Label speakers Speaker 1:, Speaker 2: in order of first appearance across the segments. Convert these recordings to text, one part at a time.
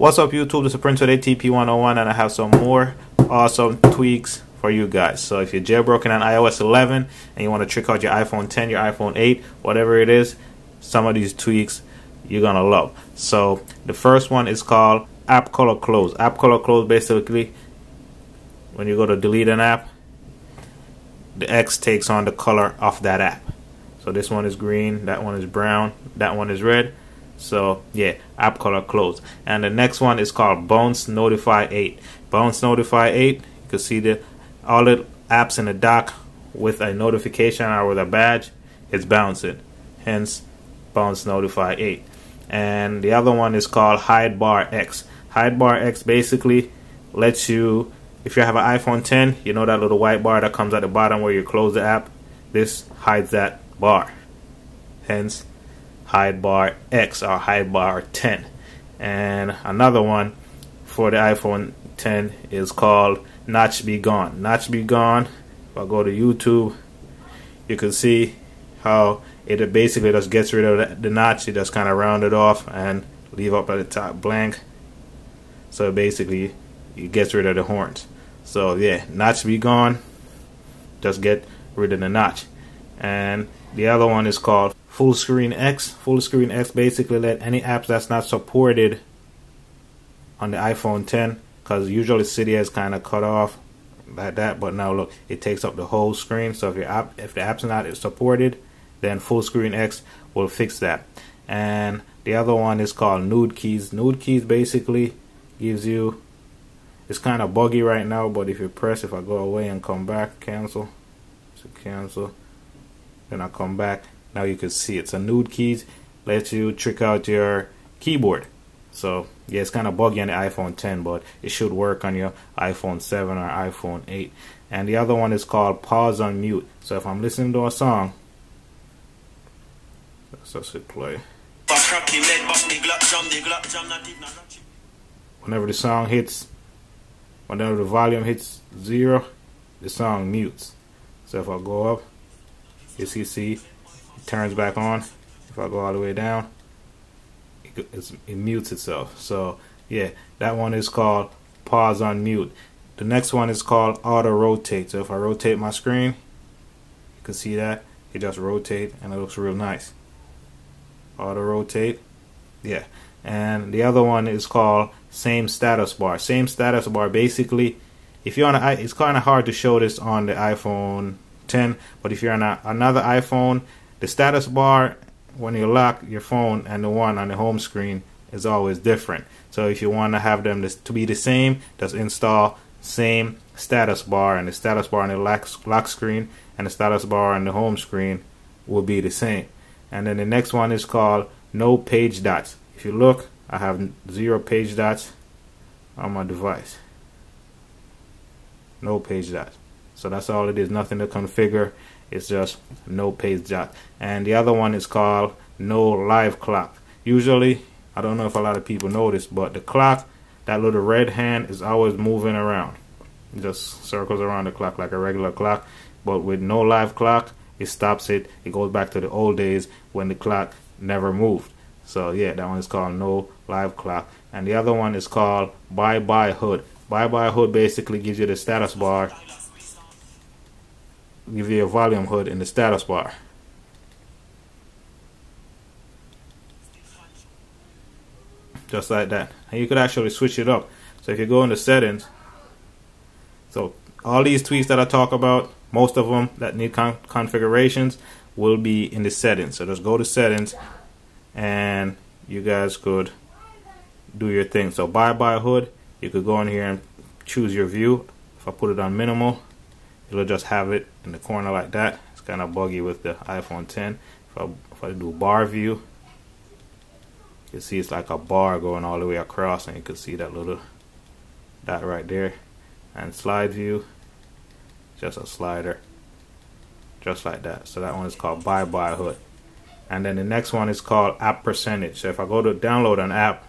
Speaker 1: What's up YouTube, this is Prince with ATP101 and I have some more awesome tweaks for you guys. So if you're jailbroken on iOS 11 and you want to trick out your iPhone 10, your iPhone 8, whatever it is, some of these tweaks you're gonna love. So the first one is called App Color Close. App Color Close basically when you go to delete an app, the X takes on the color of that app. So this one is green, that one is brown, that one is red. So yeah, app color close. And the next one is called Bounce Notify 8. Bounce Notify 8, you can see the all the apps in the dock with a notification or with a badge, it's bouncing. Hence Bounce Notify 8. And the other one is called Hide Bar X. Hide Bar X basically lets you if you have an iPhone 10, you know that little white bar that comes at the bottom where you close the app. This hides that bar. Hence hide bar X or hide bar 10. And another one for the iPhone 10 is called Notch Be Gone. Notch Be Gone, if I go to YouTube, you can see how it basically just gets rid of the notch. It just kind of round it off and leave up at the top blank. So basically, it gets rid of the horns. So yeah, notch be gone. Just get rid of the notch. And the other one is called Full Screen X. Full Screen X basically let any apps that's not supported on the iPhone 10, because usually Cydia is kind of cut off like that. But now look, it takes up the whole screen. So if your app, if the app's not supported, then Full Screen X will fix that. And the other one is called Nude Keys. Nude Keys basically gives you. It's kind of buggy right now, but if you press, if I go away and come back, cancel, so cancel, then I come back now you can see it's a nude keys, lets you trick out your keyboard. So yeah, it's kind of buggy on the iPhone 10, but it should work on your iPhone 7 or iPhone 8. And the other one is called pause on mute. So if I'm listening to a song, let's just hit play. Whenever the song hits, whenever the volume hits zero, the song mutes. So if I go up, you see, see turns back on. If I go all the way down, it, it mutes itself. So yeah, that one is called pause on mute. The next one is called auto rotate. So if I rotate my screen, you can see that it just rotate and it looks real nice. Auto rotate, yeah. And the other one is called same status bar. Same status bar. Basically, if you're on a, it's kind of hard to show this on the iPhone 10, but if you're on a, another iPhone the status bar when you lock your phone and the one on the home screen is always different. So if you want to have them to be the same, just install same status bar and the status bar on the lock, lock screen and the status bar on the home screen will be the same. And then the next one is called no page dots. If you look, I have zero page dots on my device. No page dots. So that's all it is, nothing to configure. It's just no page dot. And the other one is called no live clock. Usually, I don't know if a lot of people notice, but the clock, that little red hand is always moving around. It just circles around the clock like a regular clock. But with no live clock, it stops it. It goes back to the old days when the clock never moved. So yeah, that one is called no live clock. And the other one is called bye bye HUD. Bye bye HUD basically gives you the status bar give you a volume HUD in the status bar. Just like that. And you could actually switch it up. So if you go into settings, so all these tweaks that I talk about, most of them that need con configurations will be in the settings. So just go to settings and you guys could do your thing. So bye bye HUD, you could go in here and choose your view. If I put it on minimal, it'll just have it in the corner like that. It's kind of buggy with the iPhone 10. If I, if I do bar view, you can see it's like a bar going all the way across and you can see that little dot right there. And slide view, just a slider, just like that. So that one is called Bye Bye HUD And then the next one is called App Percentage. So if I go to download an app,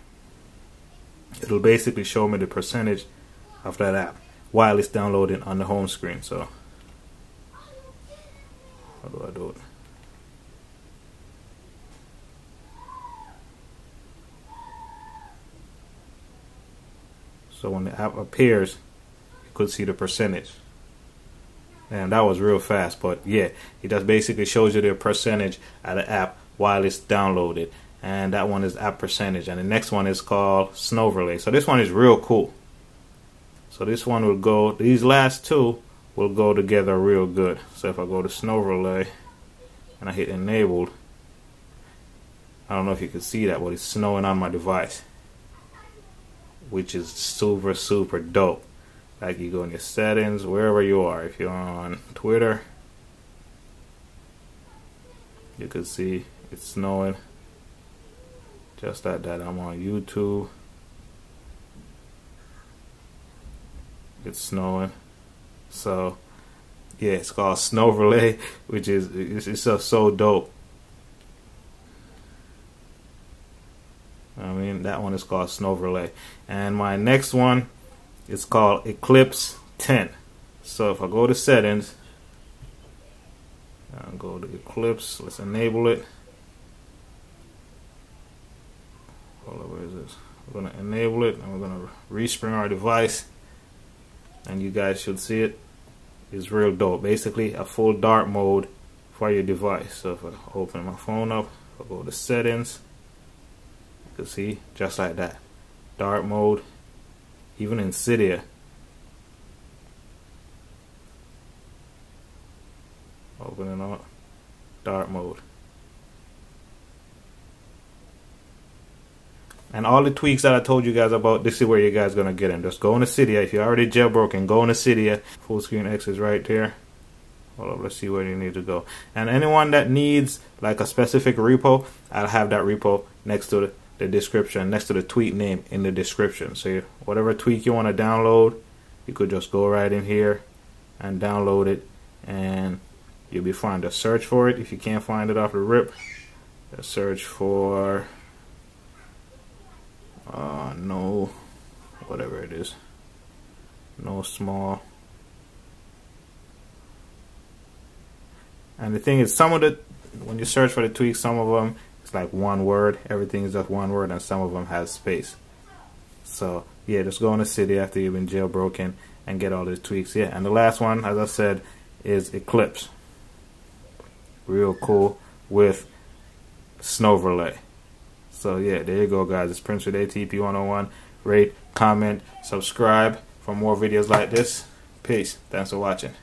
Speaker 1: it'll basically show me the percentage of that app while it's downloading on the home screen. So how do I do it? So when the app appears, you could see the percentage. And that was real fast, but yeah, it just basically shows you the percentage of the app while it's downloaded. And that one is app percentage. And the next one is called Snoverlay. So this one is real cool. So this one will go, these last two will go together real good. So if I go to Snoverlay and I hit enabled, I don't know if you can see that, but it's snowing on my device, which is super, super dope. Like you go in your settings, wherever you are. If you're on Twitter, you can see it's snowing. Just like that. I'm on YouTube. It's snowing. So, yeah, it's called Snoverlay, which is it's, it's so, so dope. I mean, that one is called Snoverlay. And my next one is called Eclipse 10. So if I go to settings, I'll go to Eclipse, let's enable it. Hold on, where is this? We're to enable it and we're to respring our device. And you guys should see it. It's real dope. Basically, a full dark mode for your device. So if I open my phone up, I'll go to settings you can see, just like that. Dark mode, even in Cydia. Opening up, dark mode. And all the tweaks that I told you guys about, this is where you guys gonna get them. Just go into Cydia. If you're already jailbroken, go into Cydia. Full screen X is right there. Hold up, let's see where you need to go. And anyone that needs like a specific repo, I'll have that repo next to it the description next to the tweet name in the description. So whatever tweak you want to download, you could just go right in here and download it and you'll be fine. Just search for it. If you can't find it off the rip, just search for uh, no whatever it is. No small. And the thing is, some of the when you search for the tweaks, some of them it's like one word. Everything is just one word, and some of them has space. So yeah, just go in the city after you've been jailbroken and get all these tweaks. Yeah, and the last one, as I said, is Eclipse. Real cool with Snoverlay. So yeah, there you go, guys. It's Prince with ATP 101. Rate, comment, subscribe for more videos like this. Peace. Thanks for watching.